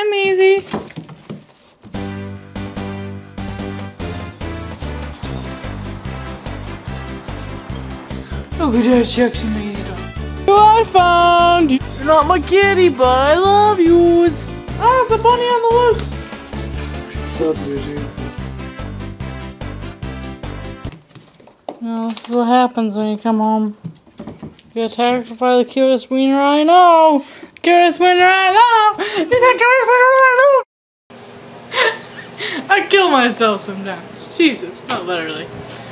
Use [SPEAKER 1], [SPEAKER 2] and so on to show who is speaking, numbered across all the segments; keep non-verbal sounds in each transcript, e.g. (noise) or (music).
[SPEAKER 1] Hi, Maisie. Look at that sexy Maisie dog. I found you. You're not my kitty, but I love yous. Ah, it's a bunny on the loose.
[SPEAKER 2] What's up, dude?
[SPEAKER 1] Well, this is what happens when you come home. You get attacked by the cutest wiener I know. Cutest wiener I know. You're I know. I kill myself sometimes. Jesus, not literally.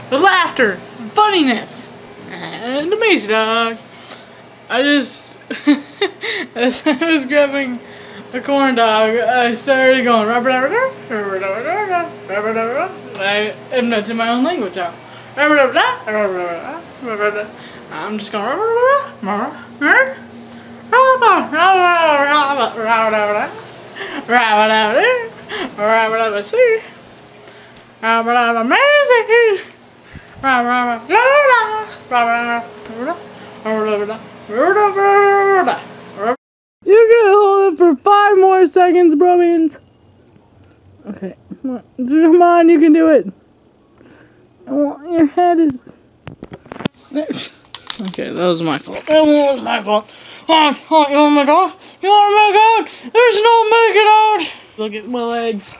[SPEAKER 1] With laughter, and funniness, and amazing dog. I just, as I was grabbing a corn dog, I started going. i'm invented my own language out. I'm just going. See? Amazing. You can hold it for five more seconds, Bromians. Okay, come on, you can do it. I want your head is. Okay, that was my fault. That was my fault. Oh, oh, you wanna make out? You wanna make out? There's no making out. Look at my legs.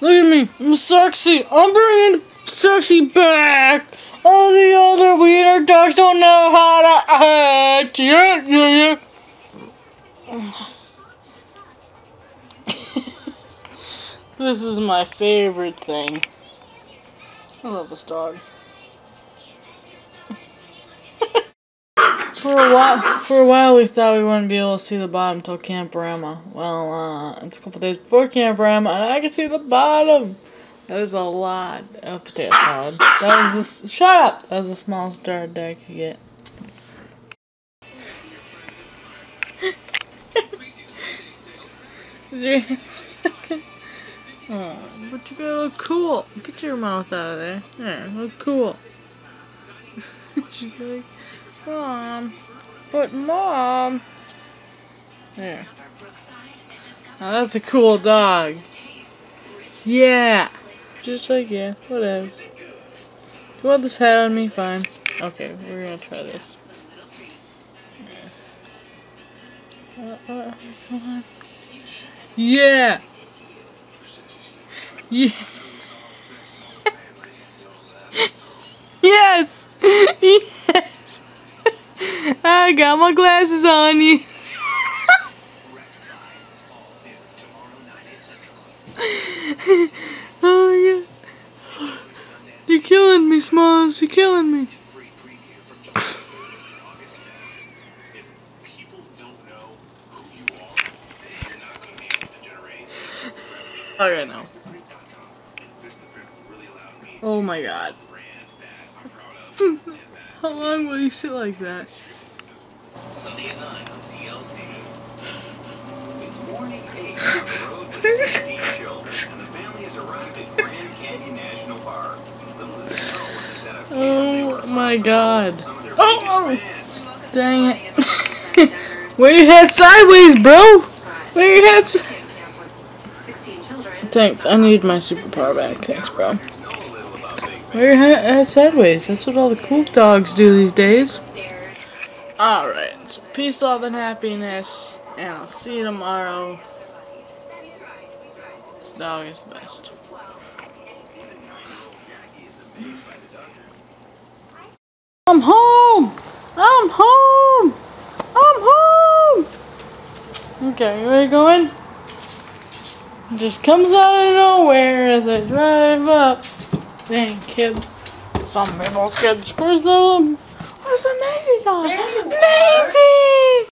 [SPEAKER 1] Look at me. I'm sexy. I'm bringing sexy back. All the other wiener dogs don't know how to act. Yeah, yeah, yeah. (laughs) this is my favorite thing. I love this dog. For a while, for a while, we thought we wouldn't be able to see the bottom until Camporama. Well, uh, it's a couple days before Camp Camporama, and I can see the bottom. That is a lot of potato salad. That was the shut up. That was the smallest jar that I could get. (laughs) Is your but you gotta look cool. Get your mouth out of there. There, look cool. (laughs) She's like, Mom, but Mom. There. Now that's a cool dog. Yeah. Just like, yeah, whatever. You want this hat on me? Fine. Okay, we're gonna try this. Uh, uh, come on. Yeah! (laughs) Yes! Yes! (laughs) I got my glasses on you. (laughs) oh my god. You're killing me, Smalls. You're killing me. Okay, now. Oh my god. (laughs) How long will you sit like that?
[SPEAKER 3] Sunday at 9 on TLC. It's morning 8 on the road with 16 children, and the family has arrived at Grand Canyon National Park. Little do they know when they set up camp, they were
[SPEAKER 1] Oh my god.
[SPEAKER 3] some of their
[SPEAKER 1] Oh, oh. Dang it. (laughs) Wear your head sideways, bro! Where your head Thanks, I need my superpower back. Thanks, bro.
[SPEAKER 3] Know a little about Big
[SPEAKER 1] Wear your head sideways. That's what all the cool dogs do these days. Alright, so peace, love, and happiness. And I'll see you tomorrow. This dog is the best. I'm home! I'm home! I'm home! Okay, where you going? It just comes out of nowhere as I drive up. Dang, kids. Some people's kids. Where's the, where's the Maisie dog? Maisie!